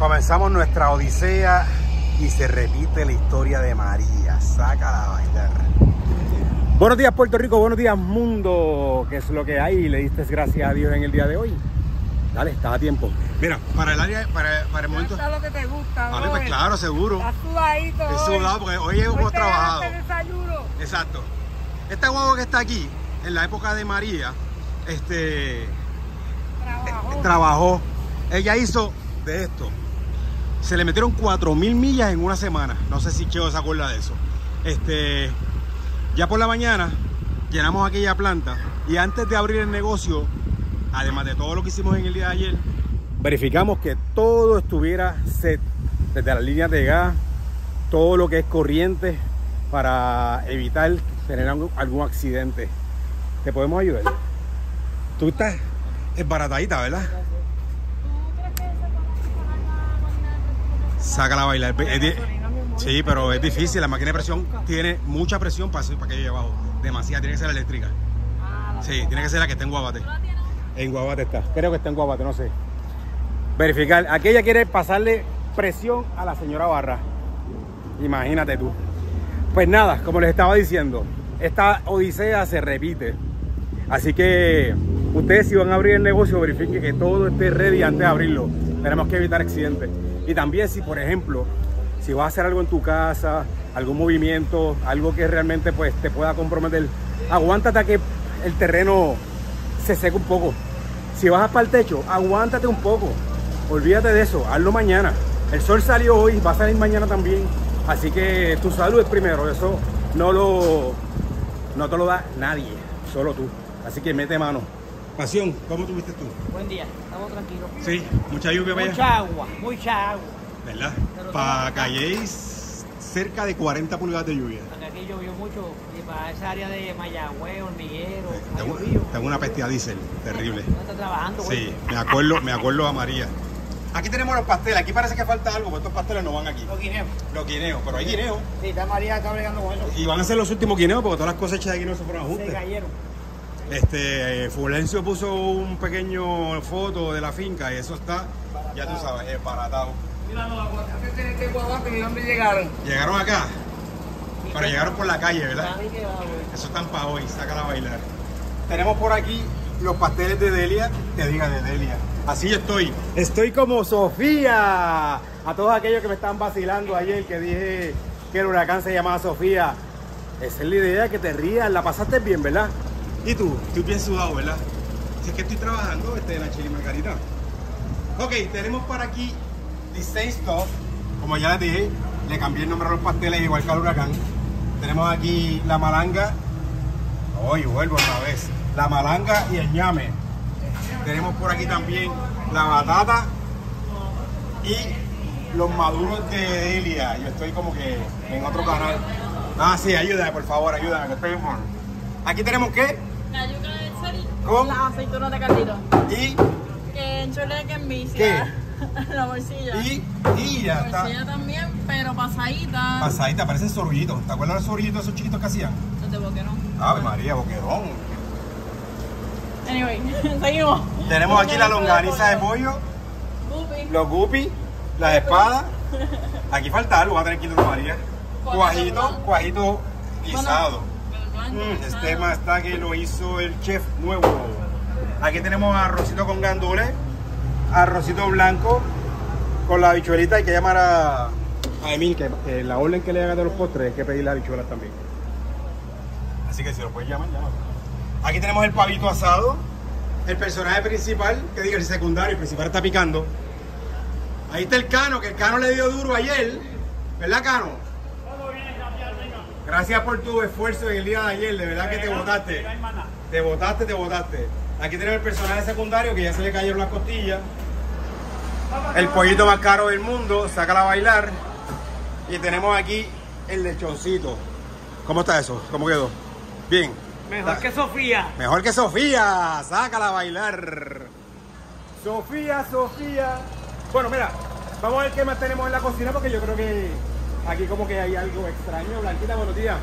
Comenzamos nuestra odisea y se repite la historia de María. Sácala a bailar. Buenos días Puerto Rico, buenos días mundo. ¿Qué es lo que hay? Le diste gracias a Dios en el día de hoy. Dale, está a tiempo. Mira, para el área, para, para el momento. Está lo que te gusta, ver, pues claro, seguro. Estás sudadito hoy. sudado porque hoy hemos trabajado. Exacto. Esta guagua que está aquí, en la época de María, este, Trabajó. trabajó. Ella hizo de esto. Se le metieron 4.000 millas en una semana. No sé si Cheo se acuerda de eso. Este, ya por la mañana llenamos aquella planta y antes de abrir el negocio, además de todo lo que hicimos en el día de ayer, verificamos que todo estuviera set, desde las líneas de gas, todo lo que es corriente para evitar tener algún, accidente. ¿Te podemos ayudar? Tú estás esbaratadita, ¿verdad? Sácala a bailar. Sí, pero es difícil. La máquina de presión tiene mucha presión para, para que llegue abajo. Demasiada. Tiene que ser eléctrica. Sí, tiene que ser la que esté en Guabate. En Guabate está. Creo que está en Guabate, no sé. Verificar. Aquella quiere pasarle presión a la señora Barra. Imagínate tú. Pues nada, como les estaba diciendo, esta odisea se repite. Así que ustedes si van a abrir el negocio, verifiquen que todo esté ready antes de abrirlo. Tenemos que evitar accidentes. Y también si, por ejemplo, si vas a hacer algo en tu casa, algún movimiento, algo que realmente pues te pueda comprometer, aguántate a que el terreno se seque un poco. Si vas para el techo, aguántate un poco. Olvídate de eso, hazlo mañana. El sol salió hoy, va a salir mañana también. Así que tu salud es primero, eso no lo no te lo da nadie, solo tú. Así que mete mano. Pasión, ¿cómo tuviste tú? Buen día, estamos tranquilos. Sí, mucha lluvia para allá. Mucha agua, mucha agua. ¿Verdad? Para Calléis cerca de 40 pulgadas de lluvia. Porque aquí llovió mucho y para esa área de Mayagüez, Hormiguero, Tengo, tengo una peste a diésel, terrible. No está trabajando, güey. Sí, me acuerdo, me acuerdo a María. Aquí tenemos los pasteles, aquí parece que falta algo, porque estos pasteles no van aquí. Los guineos. Los guineos, pero hay guineos. Sí, está María, está bregando con eso. Y van a ser los últimos guineos, porque todas las cosechas de guineos se fueron a Se cayeron. Este, eh, Fulencio puso un pequeño foto de la finca y eso está, ya tú sabes, esbaratado. Mira, los aguacates de este guabate, ¿de dónde llegaron? Llegaron acá, pero llegaron por la calle, ¿verdad? Eso están para hoy, sácala a bailar. Tenemos por aquí los pasteles de Delia, que diga de Delia. Así yo estoy. Estoy como Sofía. A todos aquellos que me están vacilando ayer que dije que el huracán se llamaba Sofía. Esa es la idea, que te rías. La pasaste bien, ¿verdad? ¿Y tú? Estoy bien sudado, ¿verdad? Es que estoy trabajando este, en la chili margarita. Ok, tenemos por aquí Same Stuff. Como ya les dije, le cambié el nombre a los pasteles igual que al huracán. Tenemos aquí la malanga. Hoy vuelvo otra vez. La malanga y el ñame. Tenemos por aquí también la batata y los maduros de Delia. Yo estoy como que en otro canal. Ah, sí, ayúdame, por favor, ayúdame, que. Aquí tenemos qué? La yuca de chori, Con las aceitunas de caldito, y, que en chole que en bici, ¿Qué? la, la bolsilla. y, y ya la está. bolsilla también, pero pasadita. Pasadita, parecen sorullitos. ¿Te acuerdas de los sorullitos esos chiquitos que hacían? No te boque, ¿no? Ave María, boquerón. Anyway, seguimos. Tenemos aquí la longaniza de pollo, Guppy. los guppies, las espadas. Aquí falta algo, va a tener que ir de María. Cuajito, cuajito guisado. Mm, este más está que lo hizo el chef nuevo. Aquí tenemos arrocito con gandules, arrocito blanco con la habichuelita. Hay que llamar a, a Emil, que, la orden que le haga de los postres hay que pedir las habichuelas también. Así que si lo puedes llamar, llámalo. Aquí tenemos el pavito asado. El personaje principal, que diga el secundario, el principal está picando. Ahí está el Cano, que el Cano le dio duro ayer. ¿Verdad, Cano? Gracias por tu esfuerzo en el día de ayer, de verdad que te votaste. Te votaste, te votaste. Aquí tenemos el personaje secundario que ya se le cayeron las costillas. El pollito más caro del mundo, sácala a bailar. Y tenemos aquí el lechoncito. ¿Cómo está eso? ¿Cómo quedó? Bien. Mejor que Sofía. Mejor que Sofía, sácala a bailar. Sofía, Sofía. Bueno, mira, vamos a ver qué más tenemos en la cocina porque yo creo que aquí como que hay algo extraño. Blanquita, buenos días.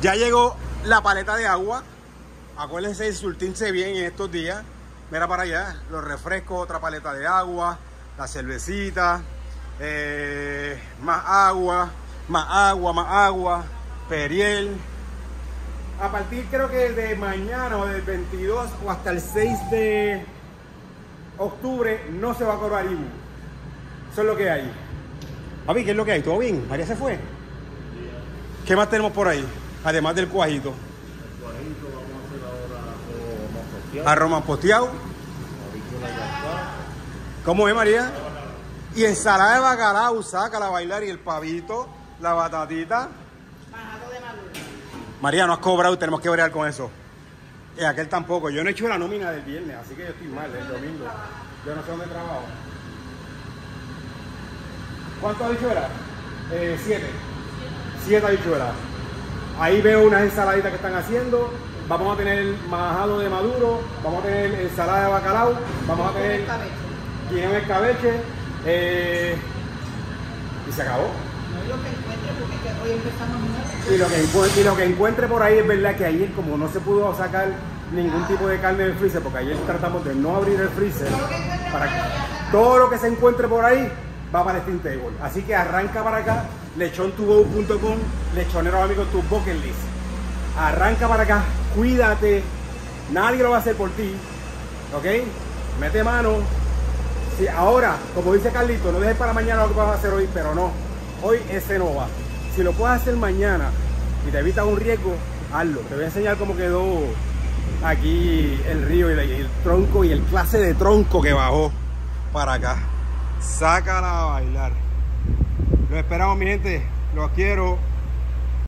Ya llegó la paleta de agua. Acuérdense de surtirse bien en estos días. Mira para allá, los refrescos, otra paleta de agua, la cervecita, eh, más agua, más agua, más agua, periel. A partir creo que de mañana o del 22 o hasta el 6 de octubre no se va a cobrar IBU. Eso es lo que hay. Papi, ¿qué es lo que hay? ¿Todo bien? ¿María se fue? ¿Qué más tenemos por ahí? Además del cuajito. Arroz más posteado. ¿Cómo es, María? Y ensalada de bacalao, sácala a bailar y el pavito, la batatita. María, no has cobrado, tenemos que bregar con eso. Y aquel tampoco. Yo no he hecho la nómina del viernes, así que yo estoy mal, el domingo. Yo no sé dónde trabajo. ¿Cuánto habichuelas? Eh, siete. Siete habichuelas. Ahí veo unas ensaladitas que están haciendo. Vamos a tener majado de maduro, vamos a tener ensalada de bacalao, vamos a tener guineo en escabeche. eh, y se acabó. Y lo, que encuentre, y lo que encuentre por ahí es verdad que ayer como no se pudo sacar ningún tipo de carne del freezer, porque ayer tratamos de no abrir el freezer, para que todo lo que se encuentre por ahí va para el Steam Table. Así que arranca para acá, lechontubo.com, lechonero amigos tu bucket list. Arranca para acá, cuídate, nadie lo va a hacer por ti, ¿ok? Mete mano. Si ahora, como dice Carlito, no dejes para mañana lo que vas a hacer hoy, pero no, hoy ese no va. Si lo puedes hacer mañana y te evitas un riesgo, hazlo. Te voy a enseñar cómo quedó aquí el río y el tronco y el clase de tronco que bajó para acá. Sácala a bailar. Los esperamos, mi gente. Los quiero.